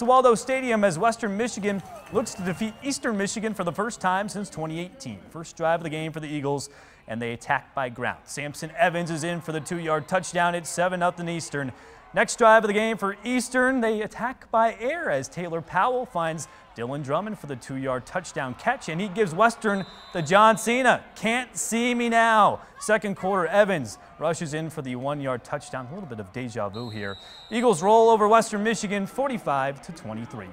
to Waldo Stadium as Western Michigan looks to defeat Eastern Michigan for the first time since 2018. First drive of the game for the Eagles, and they attack by ground. Samson Evans is in for the two-yard touchdown. It's 7-0 Eastern. Next drive of the game for Eastern, they attack by air as Taylor Powell finds Dylan Drummond for the two-yard touchdown catch, and he gives Western the John Cena. Can't see me now. Second quarter, Evans rushes in for the one-yard touchdown. A little bit of deja vu here. Eagles roll over Western Michigan 45 to 23.